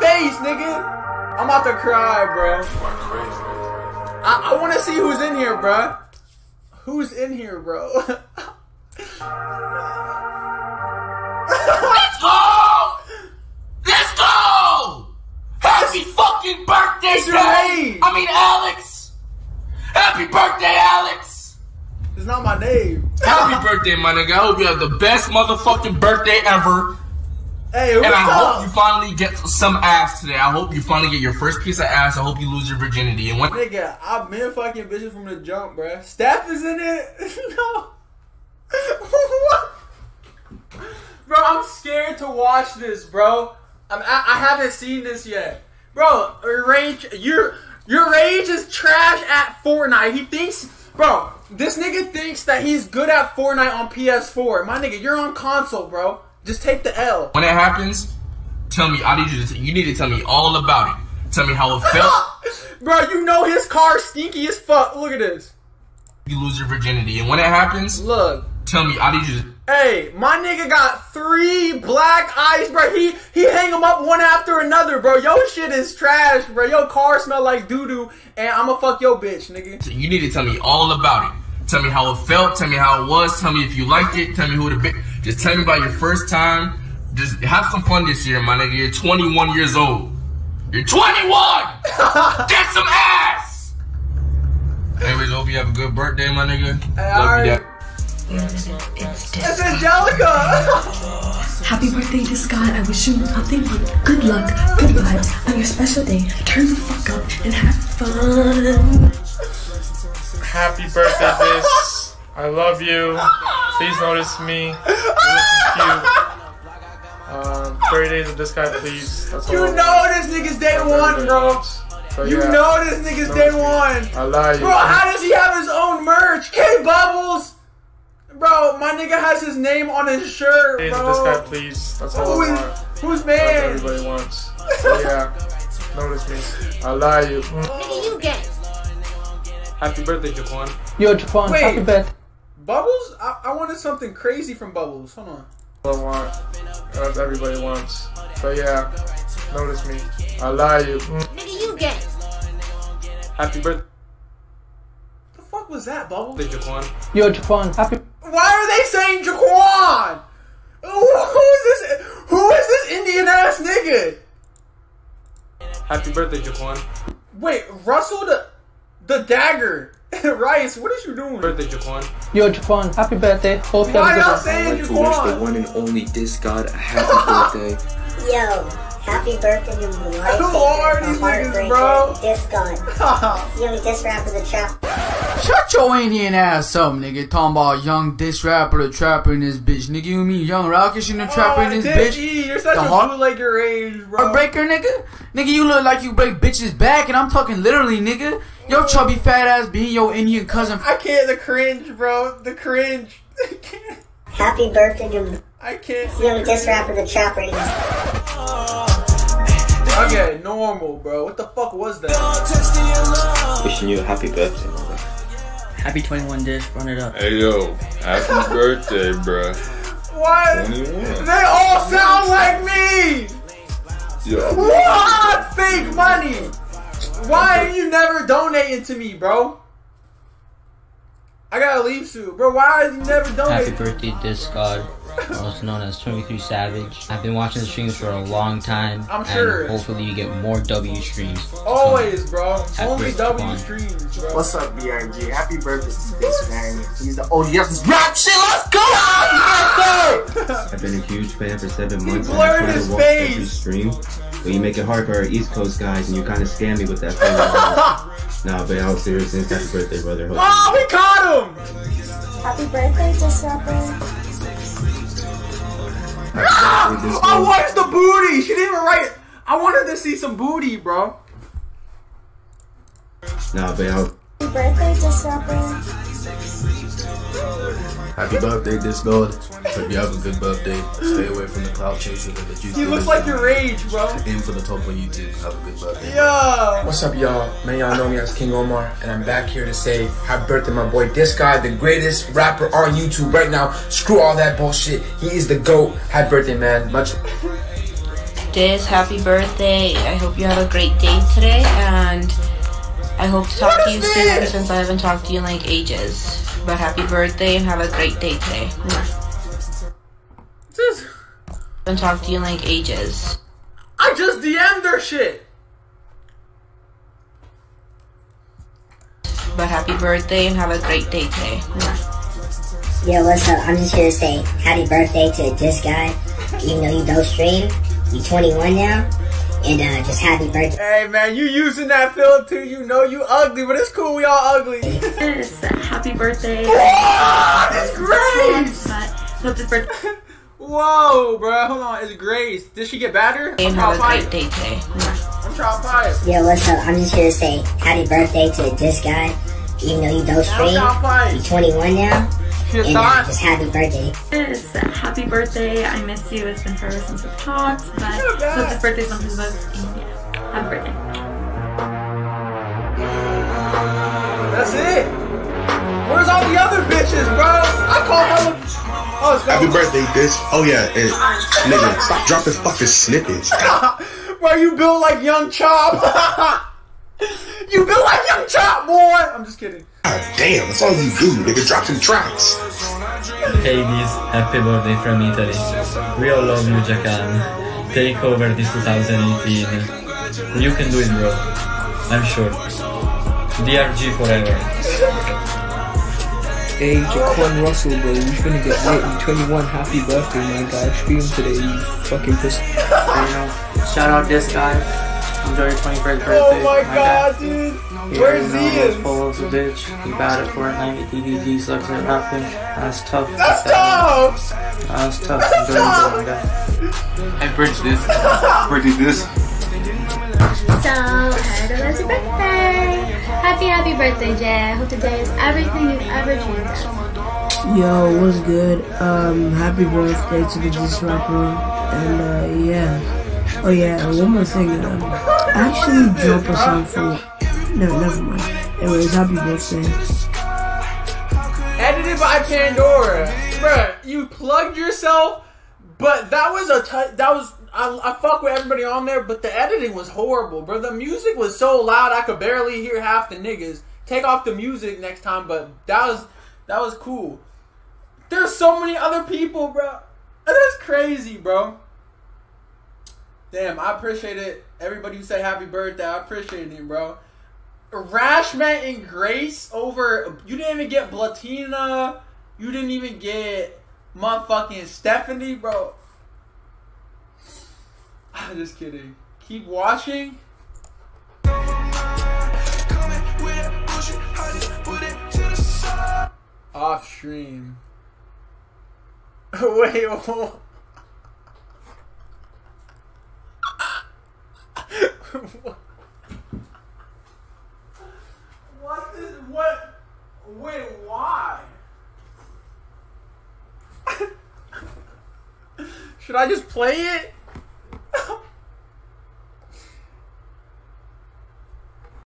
face, nigga. I'm about to cry, bro. I, I want to see who's in here, bro. Who's in here, bro? Let's go! Let's go! Happy fucking birthday, It's your Dave! I mean, Alex! Happy birthday, Alex! it's not my name. Happy birthday, my nigga. I hope you have the best motherfucking birthday ever. Hey, And I hope you finally get some ass today. I hope you finally get your first piece of ass. I hope you lose your virginity. And when Nigga, I've been fucking bitches from the jump, bruh. Steph is in it? no. what? Bro, I'm scared to watch this, bro. I'm, I, I haven't seen this yet. Bro, rage, your, YourRage is trash at Fortnite. He thinks, bro, this nigga thinks that he's good at Fortnite on PS4. My nigga, you're on console, bro. Just take the L. when it happens, tell me. I need you to. You need to tell me all about it. Tell me how it felt. bro, you know his car stinky as fuck. Look at this. you lose your virginity. And when it happens, Look. tell me. I need you to. Hey, my nigga got three black eyes, bro. He he hang them up one after another, bro. Yo shit is trash, bro. Your car smell like doo doo, and I'ma fuck your bitch, nigga. You need to tell me all about it. Tell me how it felt. Tell me how it was. Tell me if you liked it. Tell me who the bit. Just tell me about your first time. Just have some fun this year, my nigga. You're 21 years old. You're 21. Get some ass. Anyways, hope you have a good birthday, my nigga. Hey, Love you, Dad. It's Angelica. Happy birthday to Scott. I wish you nothing but good luck, good vibes on your special day. Turn the fuck up and have fun. Happy birthday, Bis. I love you. Please notice me. You're looking cute. Um, 30 days of this guy, please. That's all. you know this nigga's day one, bro. So, You yeah, know this nigga's day one. I love you. Bro, how does he have his own merch? Kbubblez. Bro, my nigga has his name on his shirt, days of this guy, please. That's all Who I is want. who's That's what man? everybody wants. So, yeah, notice me. I love you. Happy birthday, Jaquan. Yo, Jaquan, Wait. happy birthday. Bubbles? I, I wanted something crazy from Bubbles. Hold on. I want. That's everybody wants. So yeah, notice me. I lie you. Mm. Nigga, you gay. Happy birthday, The fuck was that, Bubbles? Jaquan. Yo, Jaquan, happy. Why are they saying Jaquan? Who is this? Who is this Indian ass nigga? Happy birthday, Jaquan. Wait, Russell the the dagger. Rice, what is you doing? Birthday, Jaquan. Yo, Jaquan, happy birthday. Hope Why have y'all good saying I'd like to wish the one and only Diss God a happy birthday. Yo, happy birthday to me. Life Who are these niggas, bro? Diss God. You only diss rapper the trap. Shut your Indian ass up, nigga. Talking about young diss rapper, the trapper in this bitch. Nigga, you mean young Rockish in the oh, trapper in this Oh, bitch? E, you're such The a heart- bootlegger age, bro. Heartbreaker, nigga? Nigga, you look like you break bitches back, and I'm talking literally, nigga. Your chubby fat ass being your Indian cousin. I can't. The cringe, bro. The cringe. I can't. Happy birthday to. I can't. You only diss rapper the trapper. Oh. Okay, normal, bro. What the fuck was that? Wishing you a happy birthday, mother. Happy 21 dish, run it up. Hey yo, happy birthday, bruh. What? 21. They all sound like me. Yo. What? Fake money. Why are you never donating to me, bro? I gotta leave soon, bro. Why are you never Happy donating? birthday, Diss God, also known as 23 Savage. I've been watching the streams for a long time. I'm and sure. hopefully you get more W streams. Always, bro. Happy Only birthday, W Javon. streams, bro. What's up, BRG? Happy birthday to this man. He's the OG. That's rap shit. Let's go! I've been a huge fan for seven months. and blurred his to watch every face. stream, but you make it hard for our East Coast guys, and you kind of scam me with that. phone. nah, but all seriousness, happy birthday, brother. Hope Oh, we caught him. Happy birthday, diss rapper. Ah, I watched the booty. She didn't even write. I wanted to see some booty, bro. Nah, but all Happy birthday, diss rapper. Happy birthday, Diss God. Hope you have a good birthday. Stay away from the cloud chasers and the juice. He looks like your age, bro. Aim for the top on YouTube. Have a good birthday. Yeah. What's up, y'all? Man, y'all know me as King Omar, and I'm back here to say happy birthday, my boy. This guy, the greatest rapper on YouTube right now. Screw all that bullshit. He is the GOAT. Happy birthday, man. Much. Dis, happy birthday. I hope you have a great day today, and I hope to talk to you soon since I haven't talked to you in like ages. But happy birthday and have a great day today. Mwah. haven't talked to you in like ages. I just DM'd their shit. But happy birthday and have a great day today. Mwah. Yo, what's up? I'm just here to say happy birthday to this guy. Even though you don't stream, you 21 now. And uh, just happy birthday. Hey man, you using that filter? Too. You know you ugly, but it's cool. We all ugly. Yes, happy birthday. Wow, that's great. But hope this birthday. Whoa, bro, hold on. It's Grace. Did she get better? I'm trying have to a fight. great day today. I'm trying to fight. Yo, what's up? I'm just here to say happy birthday to this guy. Even though you don't stream, trying to fight. you 21 now. She And uh, just happy birthday. Yes, happy birthday. I miss you. It's been forever since we've talked. But You're bad. hope this birthday's something to both. And yeah, happy birthday. That's it. Where's all the other bitches, bro? I call her. Oh, it's Happy birthday, bitch. Oh yeah, and nigga, stop dropping fucking snippets. Bro, you built like Young Chop. you built like Young Chop, boy. I'm just kidding. God damn, that's all you do, nigga. Drop some tracks. Hey, this happy birthday from Italy. We all love you, Jaquan. Take over this 2018. You can do it, bro. I'm sure. DRG forever. Hey, Jaquan Russell, bro, you finna get lit. You 21. Happy birthday, man. guy. Stream today, you fucking pussy. You know, shout out this guy. Enjoy your 21st birthday. Oh my guy. god, dude. He Where's already he? knows Polo's a bitch. He bad at Fortnite. DDD sucks at rapping. That's tough. That's tough. That's tough. Enjoy your day, my guy. I bridge this. Bridge this. So, Hurdle is your birthday. Happy, happy birthday, Jay. I hope today is everything you've ever dreamed of. Yo, what's good? Um, happy birthday to the Diss Rapper. And, uh, yeah. Oh, yeah, one more thing. Um, actually drop a song for. No, never mind. Anyways, happy birthday. Edited by Pandora. Bruh, you plugged yourself, but that was a t- that was I, I fuck with everybody on there, but the editing was horrible, bro. The music was so loud I could barely hear half the niggas. Take off the music next time, but that was that was cool. There's so many other people, bro. That's crazy, bro. Damn, I appreciate it. Everybody who say happy birthday, I appreciate it, bro. Rashman and Grace over. You didn't even get Blatina. You didn't even get motherfucking Stephanie, bro. I'm just kidding. Keep watching. Off stream. Wait, oh. what is what? Wait, why? Should I just play it?